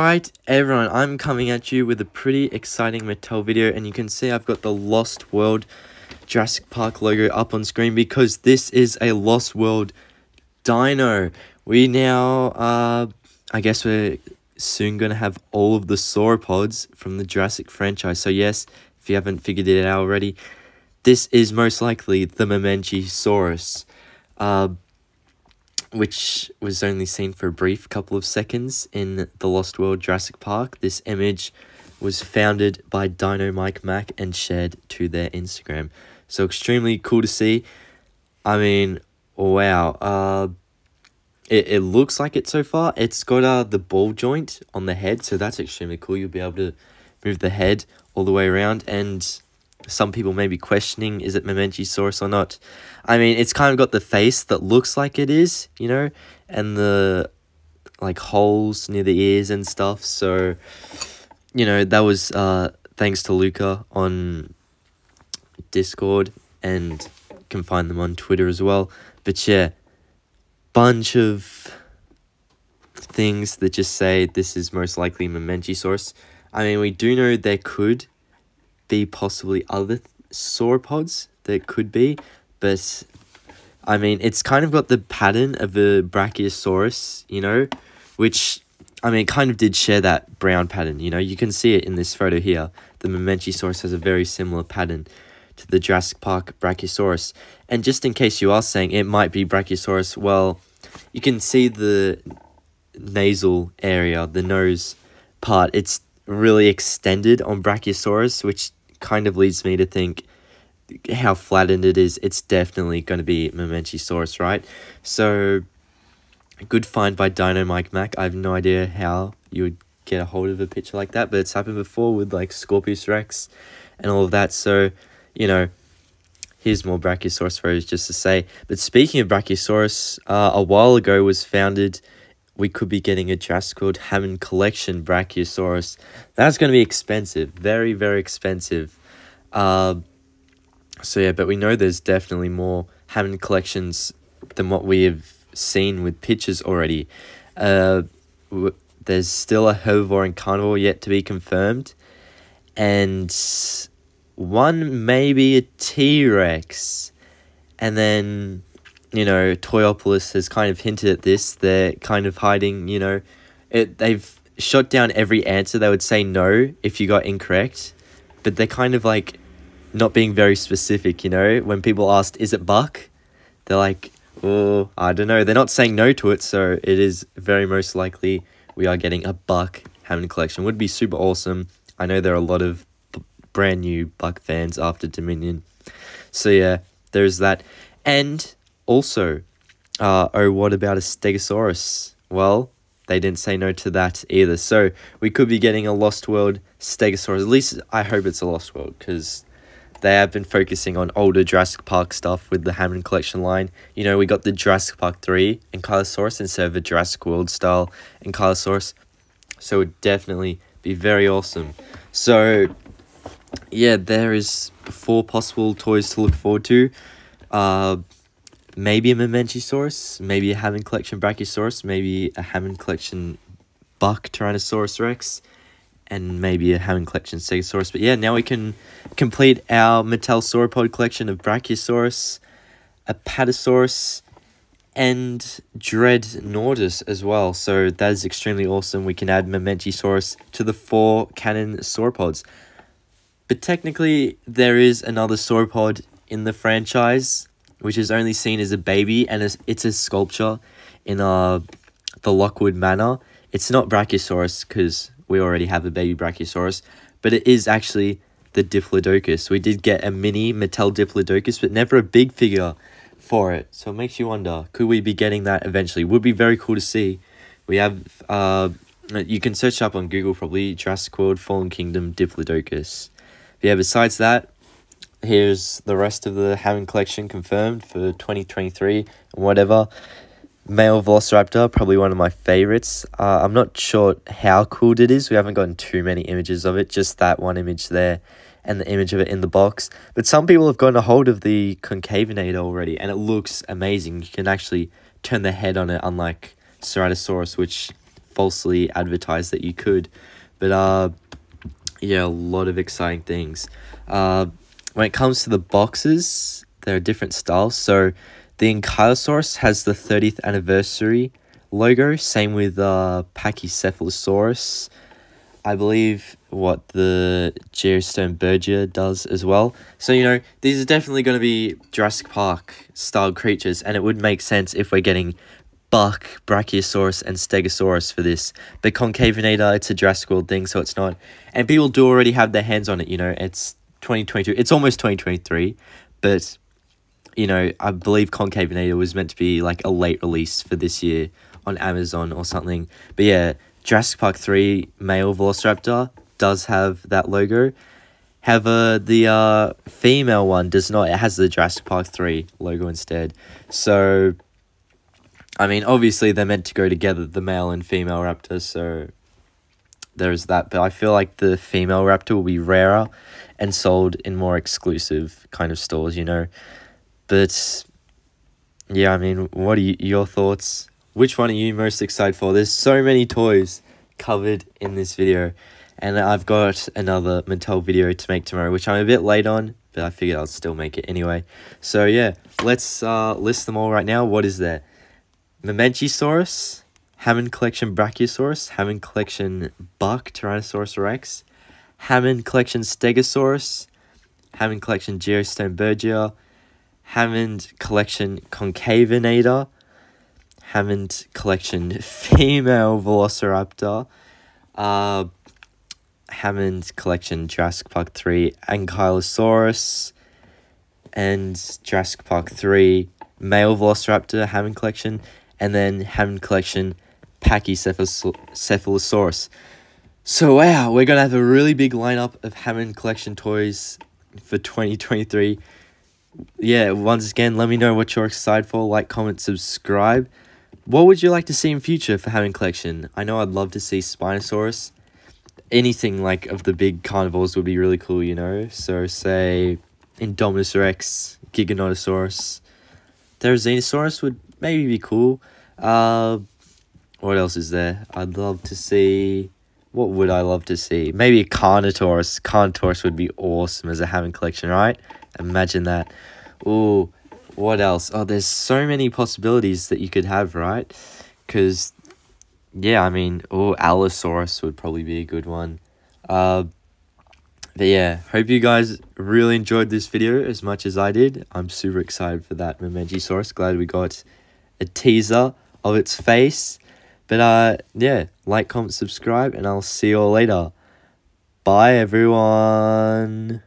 Alright everyone, I'm coming at you with a pretty exciting Mattel video and you can see I've got the Lost World Jurassic Park logo up on screen because this is a Lost World dino. We now, uh, I guess we're soon going to have all of the sauropods from the Jurassic franchise. So yes, if you haven't figured it out already, this is most likely the Mamenchisaurus. Uh, which was only seen for a brief couple of seconds in the Lost World Jurassic Park. This image was founded by Dino Mike Mack and shared to their Instagram. So extremely cool to see. I mean, wow. Uh, it, it looks like it so far. It's got uh, the ball joint on the head, so that's extremely cool. You'll be able to move the head all the way around and some people may be questioning is it Mamenchisaurus or not. I mean, it's kind of got the face that looks like it is, you know, and the like holes near the ears and stuff. So, you know, that was uh thanks to Luca on Discord and can find them on Twitter as well. But yeah, bunch of things that just say this is most likely Mamenchisaurus. I mean, we do know there could be possibly other sauropods that could be, but I mean, it's kind of got the pattern of a Brachiosaurus, you know, which, I mean, kind of did share that brown pattern, you know, you can see it in this photo here. The Mamenchisaurus has a very similar pattern to the Jurassic Park Brachiosaurus. And just in case you are saying it might be Brachiosaurus, well, you can see the nasal area, the nose part, it's really extended on Brachiosaurus, which kind of leads me to think how flattened it is. It's definitely going to be Mamenchisaurus, right? So, good find by Dino Mike Mac. I have no idea how you would get a hold of a picture like that, but it's happened before with like Scorpius Rex and all of that. So, you know, here's more Brachiosaurus photos just to say. But speaking of Brachiosaurus, uh, a while ago was founded we could be getting a Jurassic World Hammond Collection Brachiosaurus. That's going to be expensive. Very, very expensive. Uh, so, yeah, but we know there's definitely more Hammond collections than what we have seen with pictures already. Uh, there's still a herbivore and carnivore yet to be confirmed. And one maybe a T-Rex. And then you know, Toyopolis has kind of hinted at this. They're kind of hiding, you know, it. They've shot down every answer. They would say no if you got incorrect, but they're kind of like not being very specific. You know, when people asked, "Is it buck?" They're like, "Oh, I don't know." They're not saying no to it, so it is very most likely we are getting a buck Hammond collection. Would be super awesome. I know there are a lot of brand new buck fans after Dominion, so yeah, there's that, and also, uh, oh, what about a Stegosaurus? Well, they didn't say no to that either. So we could be getting a Lost World Stegosaurus. At least I hope it's a Lost World because they have been focusing on older Jurassic Park stuff with the Hammond Collection line. You know, we got the Jurassic Park 3 Ankylosaurus instead of a Jurassic World style Ankylosaurus. So it would definitely be very awesome. So, yeah, there is four possible toys to look forward to. Uh, maybe a Mamenchisaurus, maybe a Hammond Collection Brachiosaurus, maybe a Hammond Collection Buck Tyrannosaurus Rex, and maybe a Hammond Collection Stegosaurus. But yeah, now we can complete our Mattel Sauropod collection of Brachiosaurus, Apatosaurus, and Dreadnoughtus as well. So that is extremely awesome. We can add Mamenchisaurus to the four canon sauropods. But technically, there is another sauropod in the franchise which is only seen as a baby and it's, it's a sculpture in uh, the Lockwood Manor. It's not Brachiosaurus because we already have a baby Brachiosaurus, but it is actually the Diplodocus. We did get a mini Mattel Diplodocus, but never a big figure for it. So it makes you wonder, could we be getting that eventually? Would be very cool to see. We have, uh, you can search up on Google probably, Jurassic World Fallen Kingdom Diplodocus. Yeah, besides that, here's the rest of the Hammond collection confirmed for 2023 and whatever. Male Velociraptor, probably one of my favorites. Uh, I'm not sure how cool it is. We haven't gotten too many images of it, just that one image there and the image of it in the box. But some people have gotten a hold of the Concavenator already, and it looks amazing. You can actually turn the head on it, unlike Ceratosaurus, which falsely advertised that you could. But uh, yeah, a lot of exciting things. Uh, when it comes to the boxes, there are different styles. So the Ankylosaurus has the 30th anniversary logo. Same with uh, Pachycephalosaurus. I believe what the Geosternbergia does as well. So, you know, these are definitely going to be Jurassic Park style creatures, and it would make sense if we're getting Buck, Brachiosaurus, and Stegosaurus for this. But Concavenator, it's a Jurassic World thing, so it's not. And people do already have their hands on it, you know, it's 2022. It's almost 2023, but, you know, I believe Concavenator was meant to be like a late release for this year on Amazon or something. But yeah, Jurassic Park 3 male Velociraptor does have that logo. However, the uh, female one does not. It has the Jurassic Park 3 logo instead. So, I mean, obviously they're meant to go together, the male and female raptors, so there's that. But I feel like the female raptor will be rarer and sold in more exclusive kind of stores, you know. But, yeah, I mean, what are you, your thoughts? which one are you most excited for? There's so many toys covered in this video. And I've got another Mattel video to make tomorrow, which I'm a bit late on, but I figured I'll still make it anyway. So yeah, let's uh, list them all right now. What is there? Mamenchisaurus, Hammond Collection Brachiosaurus, Hammond Collection Buck Tyrannosaurus Rex, Hammond Collection Stegosaurus, Hammond Collection Geosternbergia, Hammond Collection Concavenator, Hammond Collection Female Velociraptor, uh, Hammond Collection Jurassic Park 3 Ankylosaurus, and Jurassic Park 3 Male Velociraptor Hammond Collection, and then Hammond Collection Pachycephalosaurus. So, wow, we're going to have a really big lineup of Hammond Collection toys for 2023. Yeah, once again, let me know what you're excited for. Like, comment, subscribe. What would you like to see in future for Hammond Collection? I know I'd love to see Spinosaurus. Anything like of the big carnivores would be really cool, you know? So say Indominus Rex, Giganotosaurus. Therizinosaurus would maybe be cool. Uh, what else is there? I'd love to see... What would I love to see? Maybe a Carnotaurus. Carnotaurus would be awesome as a Hammond Collection, right? Imagine that. Ooh, what else? Oh, there's so many possibilities that you could have, right? Because, yeah, I mean, oh, Allosaurus would probably be a good one. Uh, but yeah, hope you guys really enjoyed this video as much as I did. I'm super excited for that Mamenchisaurus. Glad we got a teaser of its face. But uh, yeah, like, comment, subscribe, and I'll see you all later. Bye, everyone.